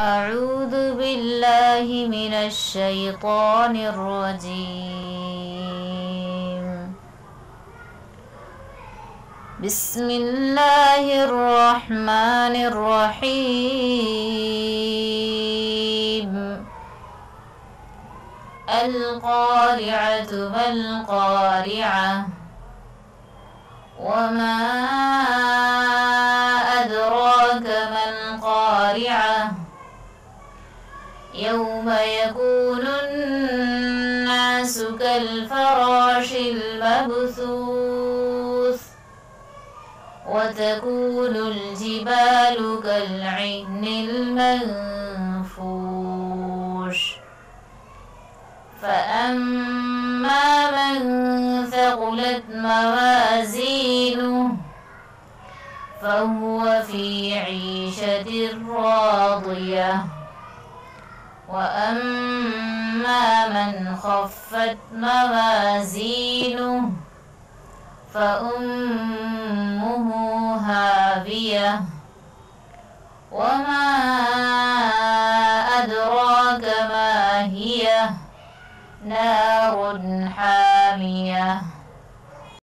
أعوذ بالله من الشيطان الرجيم. بسم الله الرحمن الرحيم. القارعة ما القارعة؟ وما أدراك ما القارعة؟ يوم يكون الناس كالفراش المبثوث وتكون الجبال كالعهن المنفوش فأما من ثقلت موازينه فهو في عيشة راضية وأما من خفت موازينه فأمه هاوية. وما أدراك ما هي؟ نار حامية.